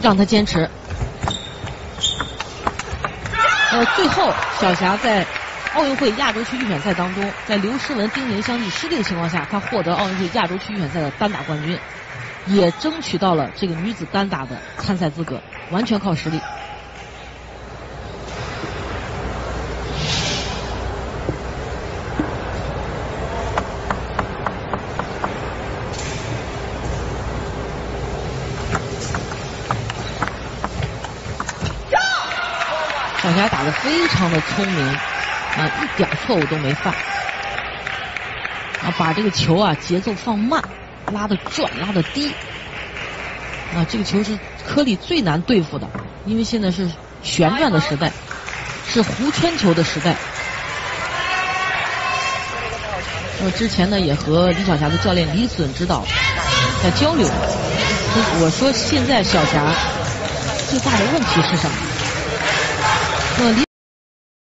让他坚持。呃，最后小霞在奥运会亚洲区预选赛当中，在刘诗雯、丁宁相继失利的情况下，她获得奥运会亚洲区预选赛的单打冠军，也争取到了这个女子单打的参赛资格，完全靠实力。小霞打的非常的聪明，啊，一点错误都没犯，啊，把这个球啊节奏放慢，拉的转，拉的低，啊，这个球是颗粒最难对付的，因为现在是旋转的时代，是弧圈球的时代。我之前呢也和李晓霞的教练李隼指导在交流，我说现在小霞最大的问题是什么？呃，李。